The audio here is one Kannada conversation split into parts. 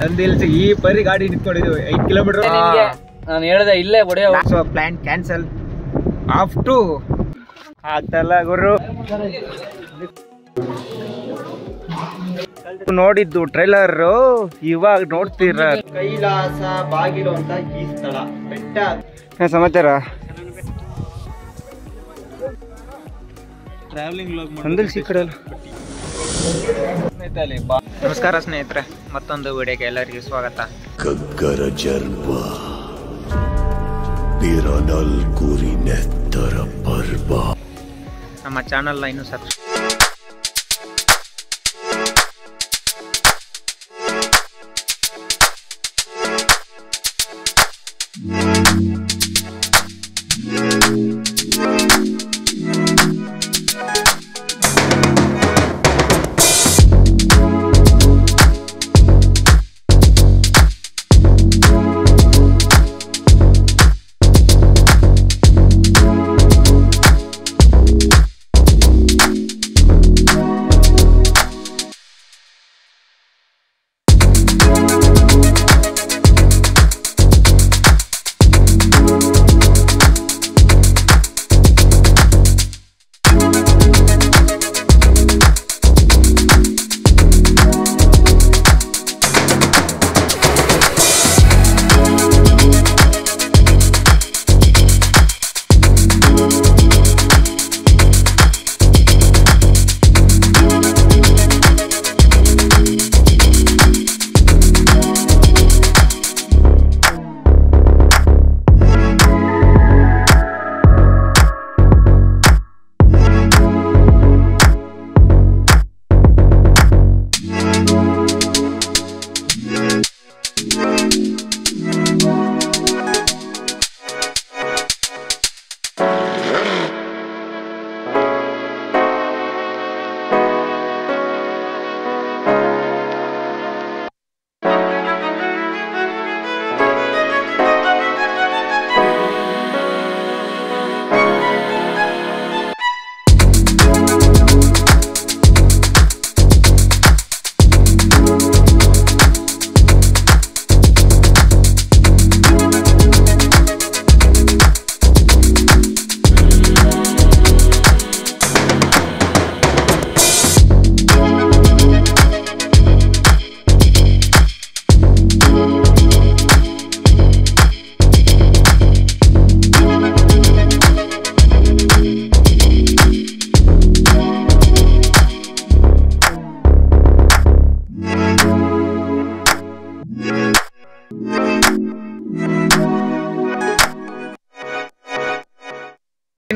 ನಂದಿಲ್ ಈ ಪರಿ ಗಾಡಿ ನಿಂತ್ಕೊಂಡಿದ್ವಿ ಐದ್ ಕಿಲೋಮೀಟರ್ ನಾನು ಹೇಳ್ದೆ ಇಲ್ಲೇ ಒಡೆಯೋ ಸೊ ಪ್ಲಾನ್ ಕ್ಯಾನ್ಸಲ್ ಆಫ್ ಟು ಆಗ್ತಲ್ಲ ಗುರು. ನೋಡಿದ್ದು ಟ್ರೈಲರ್ ಇವಾಗ ನೋಡ್ತೀರ? ಕೈಲಾಸ ಬಾಗಿಲು ಅಂತ ಈ ಸ್ಥಳ. ಬೆಟ್ಟ. ಸಮಾಚಾರ? ಟ್ರಾವೆಲಿಂಗ್ ಸಿಕ್ಕಡಲ್ಲ ಈ ಕಡೆ ನಮಸ್ಕಾರ ಸ್ನೇಹಿತರೆ ಮತ್ತೊಂದು ವಿಡಿಯೋಗೆ ಎಲ್ಲರಿಗೂ ಸ್ವಾಗತ. ಗಗ್ಗರ ಜರ್ಮ ನಮ್ಮ ಚಾನಲ್ನ ಇನ್ನೂ ಸಬ್ಸ್ಕ್ರೈಬ್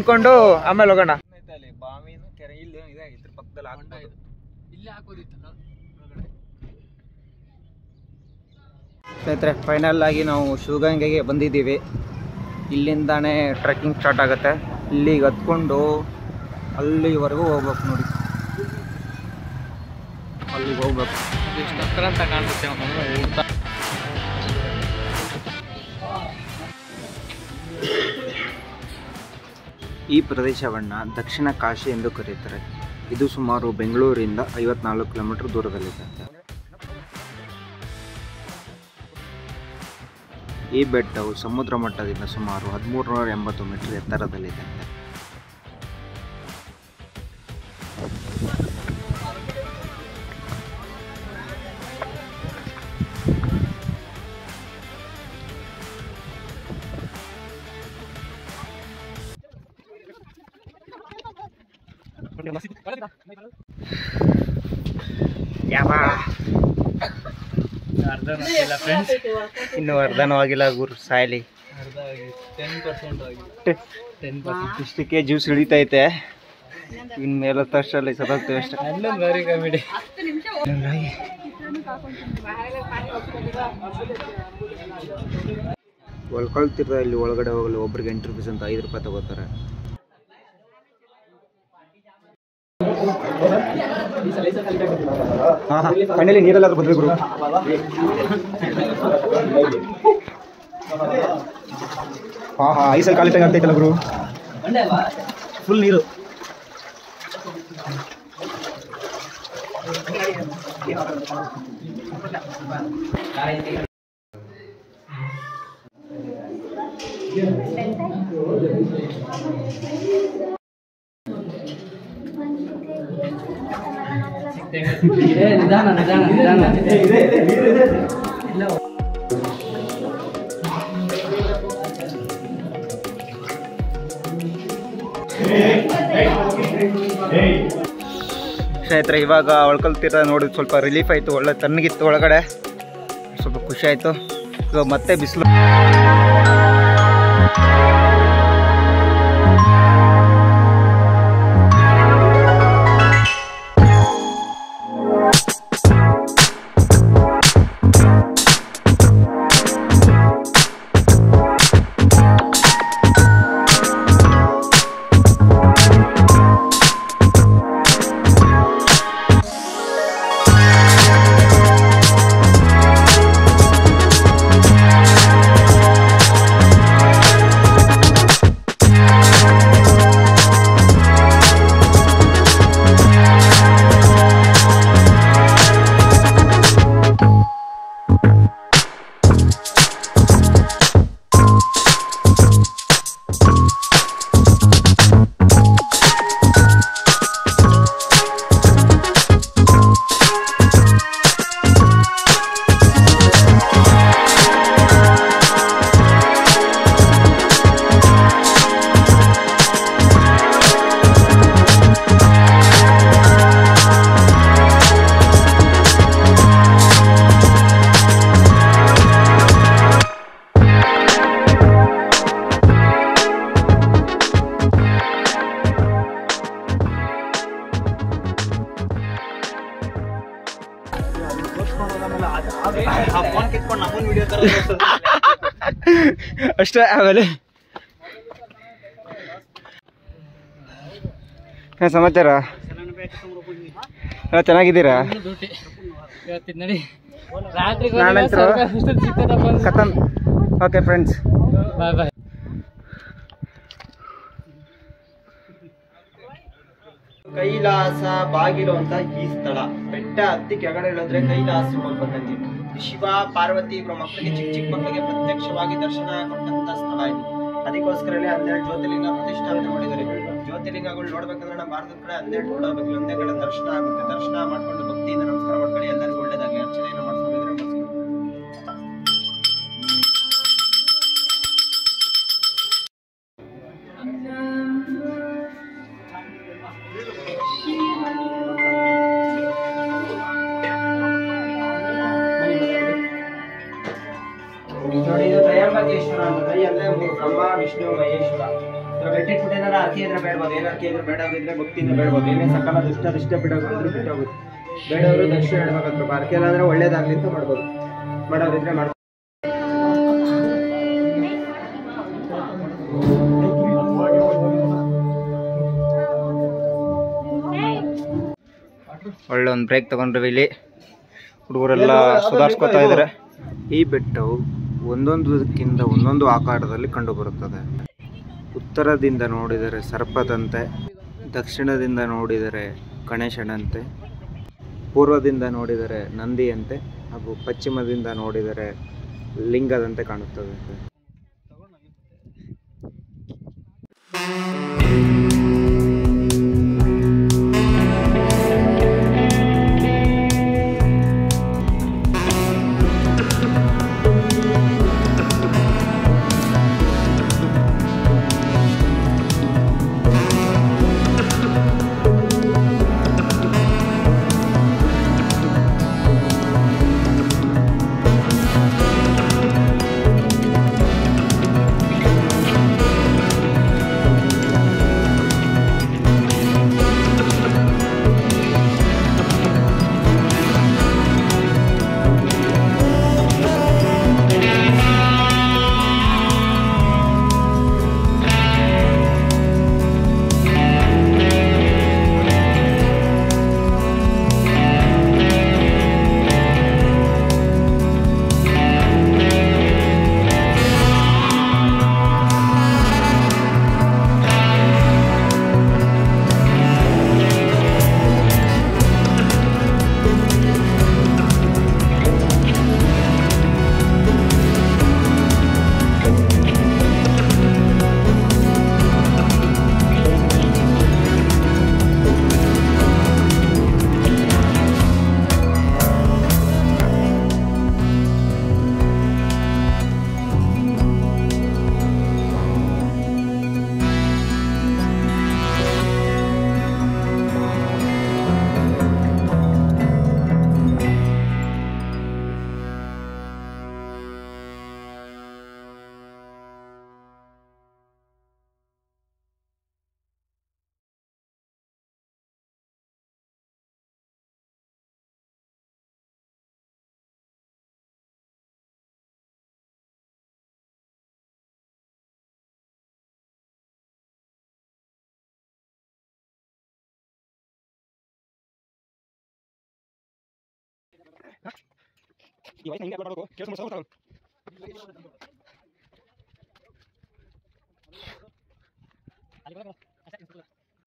ತಿನ್ಕೊಂಡು ಆಮೇಲೆ ಹೋಗೋಣ. ಬಾವಿನ ಕೆರೆ ಇಲ್ಲಿ ಇದೆ ಇದ್ರ ಪಕ್ಕದಲ್ಲಿ ಹಾಕ್ಬೋದು ಇಲ್ಲೇ ಹಾಕೋದಿತ್ತು ಸ್ನೇಹಿತರೆ ಫೈನಲ್ ಆಗಿ ನಾವು ಶಿವಗಂಗೆಗೆ ಬಂದಿದ್ದೀವಿ. ಇಲ್ಲಿಂದಾನೇ ಟ್ರೆಕ್ಕಿಂಗ್ ಸ್ಟಾರ್ಟ್ ಆಗುತ್ತೆ. ಇಲ್ಲಿಗೆ ಹತ್ಕೊಂಡು ಅಲ್ಲಿವರೆಗೂ ಹೋಗ್ಬೇಕು ನೋಡಿ. ಅಲ್ಲಿಗೆ ಹೋಗ್ಬೇಕು. ಅಂತ ಕಾಣಿಸುತ್ತೆ ಈ ಪ್ರದೇಶವನ್ನು ದಕ್ಷಿಣ ಕಾಶಿ ಎಂದು ಕರೆಯುತ್ತಾರೆ ಇದು ಸುಮಾರು ಬೆಂಗಳೂರಿಂದ ಐವತ್ನಾಲ್ಕು ಕಿಲೋಮೀಟರ್ ದೂರದಲ್ಲಿದೆ. ಈ ಬೆಟ್ಟವು ಸಮುದ್ರ ಮಟ್ಟದಿಂದ ಸುಮಾರು ಹದಿಮೂರು ನೂರ ಎಂಬತ್ತು ಮೀಟರ್ ಎತ್ತರದಲ್ಲಿದೆ. ಇನ್ನು ಅರ್ಧನವಾಗಿಲ್ಲ ಗುರು ಸಾಯಲಿ. ಇಷ್ಟಕ್ಕೆ ಜ್ಯೂಸ್ ಹಿಡಿತೈತೆ. ಇನ್ ಮೇಲೆ ತರ್ಷಲ್ಲಿ ಸದಾಗ್ತೇವೆ ಅಷ್ಟೇ. ಒಳ್ಕೊಳ್ತಿರ್ತಾರೆ ವೆರಿ ಕಾಮಿಡಿ ಒಳ್ಕೊಳ್ತಿರ ಇಲ್ಲಿ ಒಳಗಡೆ ಹೋಗಲು ಒಬ್ರಿಗೆ ಎಂಟು ರುಪೀಸ್ ಅಂತ ಐದು ರೂಪಾಯಿ ತಗೋತಾರೆ. ಕಣ್ಣಲ್ಲಿ ನೀರೆಲ್ಲಾದ್ರೂ ಬಂದ್ರೆ ಗುರು. ಹಾ ಹಾ ಐಸಲ್ಲಿ ಕಾಲಿಟ್ಟಂಗೆ ಆಗ್ತೈತಲ್ಲ ಗುರು? ಫುಲ್ ನೀರು. ನಿಧಾನ ಸ್ನೇಹಿತರೆ, ಇವಾಗ ಒಳ್ಕೊಳ್ತೀರ ನೋಡಿ ಸ್ವಲ್ಪ ರಿಲೀಫ್ ಆಯಿತು, ಒಳ್ಳೆ ತಣ್ಣಗಿತ್ತು ಒಳಗಡೆ. ಸ್ವಲ್ಪ ಖುಷಿ ಆಯಿತು. ಮತ್ತೆ ಬಿಸಿಲು. ಅಷ್ಟೇ ಆಮೇಲೆ ಹಾಂ ಸಮಾಚಾರ? ಚೆನ್ನಾಗಿದ್ದೀರಾ? ರಾತ್ರಿ ಕಥನ್ okay friends bye bye Kailasa ಬಾಗಿಲು ಅಂತ ಈ ಸ್ಥಳ. ಬೆಟ್ಟ ಹತ್ತಿ ಕೆಳಗಡೆ ಇಳಿದ್ರೆ ಕೈಲಾಸ ಬಂದಂಗೆ. ಶಿವ ಪಾರ್ವತಿ ಇಬ್ಬರು ಮಕ್ಕಳಿಗೆ ಚಿಕ್ಕ ಚಿಕ್ಕ ಮಕ್ಕಳಿಗೆ ಪ್ರತ್ಯಕ್ಷವಾಗಿ ದರ್ಶನ ಕೊಟ್ಟಂತ ಸ್ಥಳ ಇದು. ಅದಕ್ಕೋಸ್ಕರ ಹನ್ನೆರಡು ಜ್ಯೋತಿರ್ಲಿಂಗ ಪ್ರತಿಷ್ಠಾಪನೆ ಮಾಡಿದ್ದಾರೆ. ಜ್ಯೋತಿರ್ಲಿಂಗಗಳು ನೋಡ್ಬೇಕಂದ್ರೆ ನಮ್ಮ ಭಾರತದ ಕಡೆ ಹನ್ನೆರಡು ನೋಡಬೇಕು. ಒಂದೇ ಕಡೆ ದರ್ಶನ ಆಗುತ್ತೆ ದರ್ಶನ ಮಾಡ್ಕೊಂಡು ಭಕ್ತಿಯಿಂದ ನಮಸ್ಕಾರ ಮಾಡ್ಕೊಳ್ಳಿ. ಎಲ್ಲರಿಗೂ ಒಳ್ಳೇದಾಗಲಿ. ಅರ್ಚನೆಯನ್ನು ಇದು ತ್ರಯಂಬಕೇಶ್ವರ ಅಂತ ಅಂದ್ರೆ ಬ್ರಹ್ಮ ವಿಷ್ಣು ಮಹೇಶ್ವರ ಮಾಡ್ಬೋದು ಒಳ್ಳೆ ಒಂದು ಬ್ರೇಕ್ ತಗೊಂಡ್ರಿ ಇಲ್ಲಿ. ಹುಡುಗರೆಲ್ಲ ಸುಧಾರಿಸ್ಕೊತಾ ಇದ್ದಾರೆ ಈ ಬೆಟ್ಟವು ಒಂದೊಂದು ದಿಕ್ಕಿಂದ ಒಂದೊಂದು ಆಕಾರದಲ್ಲಿ ಕಂಡುಬರುತ್ತದೆ. ಉತ್ತರದಿಂದ ನೋಡಿದರೆ ಸರ್ಪದಂತೆ, ದಕ್ಷಿಣದಿಂದ ನೋಡಿದರೆ ಗಣೇಶನಂತೆ, ಪೂರ್ವದಿಂದ ನೋಡಿದರೆ ನಂದಿಯಂತೆ ಹಾಗೂ ಪಶ್ಚಿಮದಿಂದ ನೋಡಿದರೆ ಲಿಂಗದಂತೆ ಕಾಣುತ್ತದೆ.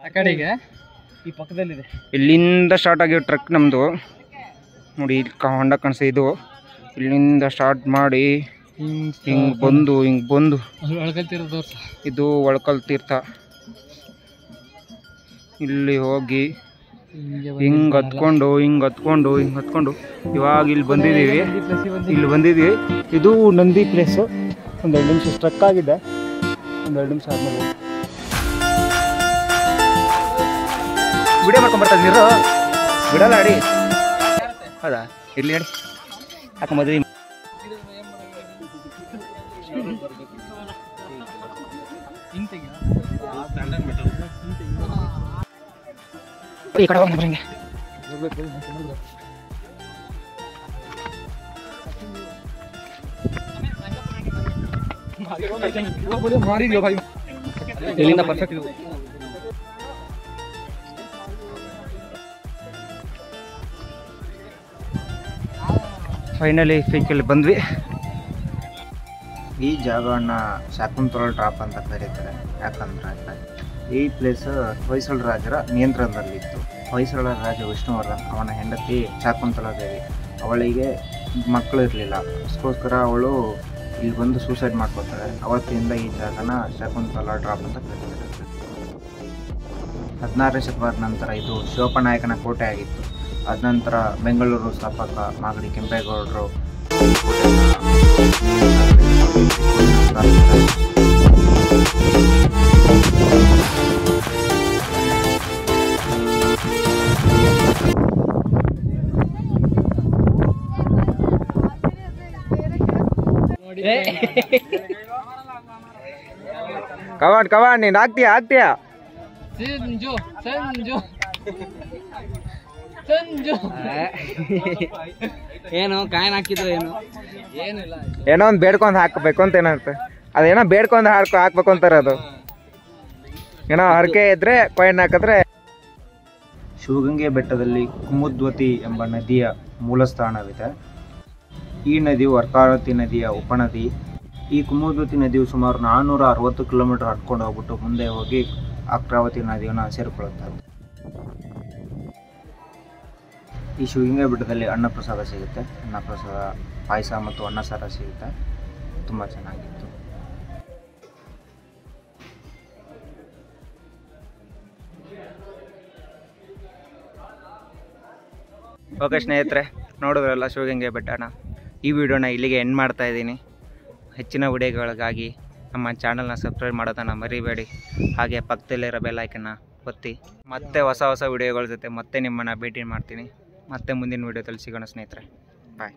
ಆ ಕಡೆಗೆ ಈ ಪಕ್ಕದಲ್ಲಿದೆ. ಇಲ್ಲಿಂದ ಸ್ಟಾರ್ಟ್ ಆಗಿರೋ ಟ್ರಕ್ ನಮ್ದು. ನೋಡಿ ಇಲ್ಲಿ ಹೊಂಡ ಕಾಣಿಸ್ತಾ ಇದು ಇಲ್ಲಿಂದ ಸ್ಟಾರ್ಟ್ ಮಾಡಿ ಹಿಂಗ್ ಬಂದು ಹಿಂಗ್ ಬಂದು. ಇದು ಒಳಕಲ್ ತೀರ್ಥ. ಇಲ್ಲಿ ಹೋಗಿ ಹಿಂಗೆ ಹತ್ಕೊಂಡು ಹಿಂಗೆ ಹತ್ಕೊಂಡು ಹಿಂಗೆ ಹತ್ಕೊಂಡು ಇವಾಗ ಇಲ್ಲಿ ಬಂದಿದ್ದೀವಿ. ಇಲ್ಲಿ ಬಂದಿದ್ದೀವಿ. ಇದು ನಂದಿ ಪ್ಲೇಸು ಒಂದು ಎರಡು ನಿಮಿಷ ಸ್ಟ್ರಕ್ ಆಗಿದೆ. ಒಂದು ಎರಡು ನಿಮಿಷ ಆದ್ಮೇಲೆ. ವಿಡಿಯೋ ಮಾಡ್ಕೊಂಡ್ ಬರ್ತಾ ನೀರು ಬಿಡಲ್ಲ ಅಡಿ. ಹೌದಾ? ಇರ್ಲಿ ಅಡಿ. ಹಾಕೊಂಬದ್ರಿ ಈ ಕಡೆ ಹೋಗೋಣ ಬರಂಗೆ ಇಲ್ಲಿಂದ ಪರ್ಫೆಕ್ಟ್ ಫೈನಲಿ ಫೀಕಲ್ಲಿ ಬಂದ್ವಿ. ಈ ಜಾಗವನ್ನ ಶಾಕುಂತಲ ಡ್ರಾಪ್ ಅಂತ ಕರೀತಾರೆ. ಯಾಕಂದ್ರೆ ಈ ಪ್ಲೇಸ್ ಹೊಯ್ಸಳ ರಾಜರ ನಿಯಂತ್ರಣದಲ್ಲಿತ್ತು. ಹೊಯ್ಸಳ ರಾಜ ವಿಷ್ಣುವರ್ಧನ್ ಅವನ ಹೆಂಡತಿ ಶಾಕುಂತಲಾ ದೇವಿ. ಅವಳಿಗೆ ಮಕ್ಕಳು ಇರಲಿಲ್ಲ. ಅದಕ್ಕೋಸ್ಕರ ಅವಳು ಇಲ್ಲಿ ಬಂದು ಸೂಸೈಡ್ ಮಾಡ್ಕೊತಾಳೆ ಅವತ್ತಿಂದ ಈ ಜಾಗನ ಶಕುಂತಲಾ ಡ್ರಾಪ್ ಅಂತ ಕರೀತಾರೆ. ಹದಿನಾರನೇ ಶತಮಾನದ ನಂತರ ಇದು ಶಿವಪ್ಪನಾಯಕನ ಕೋಟೆ ಆಗಿತ್ತು. ಬೆಂಗಳೂರು ಸ್ಥಾಪಕ ಮಾಗಡಿ, ಕೆಂಪೇಗೌಡರು. ಕವಾಡ್ ಕವಾಡ್ ನೀನ್ ಹಾಕ್ತೀಯ ಹಾಕ್ತೀಯ? ಸಂಜು ಸಂಜು. ಸಂಜು. ಏನು ಕಾಯಿನ್ ಹಾಕಿದ್ರು ಏನು? ಏನಿಲ್ಲ. ಏನೋ ಒಂದು ಬೇಡ್ಕೊಂಡು ಹಾಕಬೇಕು ಅಂತ ಏನಾಗುತ್ತೆ? ಅದೇನೋ ಬೇಡ್ಕೊಂಡು ಹಾಕ್ ಹಾಕ್ಬೇಕು ಅಂತಾರೆ ಅದು. ಏನೋ ಹರಕೆ ಇದ್ರೆ ಕಾಯಿನ್ ಹಾಕಿದ್ರೆ. ಶಿವಗಂಗೆ ಬೆಟ್ಟದಲ್ಲಿ ಕುಮುದ್ವತಿ ಎಂಬ ನದಿಯ ಮೂಲಸ್ಥಾನವಿದೆ. ಈ ನದಿಯು ವರ್ಕಾವತಿ ನದಿಯ ಉಪನದಿ. ಈ ಕುಮುದ್ವತಿ ನದಿಯು ಸುಮಾರು ನಾನ್ನೂರ ಅರವತ್ತು ಕಿಲೋಮೀಟರ್ ಹತ್ಕೊಂಡು ಹೋಗ್ಬಿಟ್ಟು ಮುಂದೆ ಹೋಗಿ ಅಕ್ರಾವತಿ ನದಿಯನ್ನು ಸೇರಿಕೊಳ್ಳುತ್ತದೆ ಈ ಶಿವಗಂಗೆ ಬೆಟ್ಟದಲ್ಲಿ ಅನ್ನಪ್ರಸಾದ ಸಿಗುತ್ತೆ. ಅನ್ನಪ್ರಸಾದ ಪಾಯಸ ಮತ್ತು ಅನ್ನ ಸಾರ ಸಿಗುತ್ತೆ. ತುಂಬ ಚೆನ್ನಾಗಿತ್ತು. ಓಕೆ ಸ್ನೇಹಿತರೆ, ನೋಡಿದ್ರಲ್ಲ ಶಿವಗಂಗೆ ಬೆಟ್ಟನ? ಈ ವಿಡಿಯೋನ ಇಲ್ಲಿಗೆ ಎಂಡ್ ಮಾಡ್ತಾ ಇದ್ದೀನಿ. ಹೆಚ್ಚಿನ ವಿಡಿಯೋಗಳಿಗಾಗಿ ನಮ್ಮ ಚಾನಲ್ನ ಸಬ್ಸ್ಕ್ರೈಬ್ ಮಾಡೋದನ್ನು ಮರಿಬೇಡಿ. ಹಾಗೆ ಪಕ್ಕದಲ್ಲಿರೋ ಬೆಲ್ಲೈಕನ್ನ ಒತ್ತಿ. ಮತ್ತೆ ಹೊಸ ಹೊಸ ವಿಡಿಯೋಗಳ ಜೊತೆ ಮತ್ತೆ ನಿಮ್ಮನ್ನು ಭೇಟಿ ಮಾಡ್ತೀನಿ. ಮತ್ತೆ ಮುಂದಿನ ವಿಡಿಯೋದಲ್ಲಿ ಸಿಗೋಣ ಸ್ನೇಹಿತರೆ. ಬಾಯ್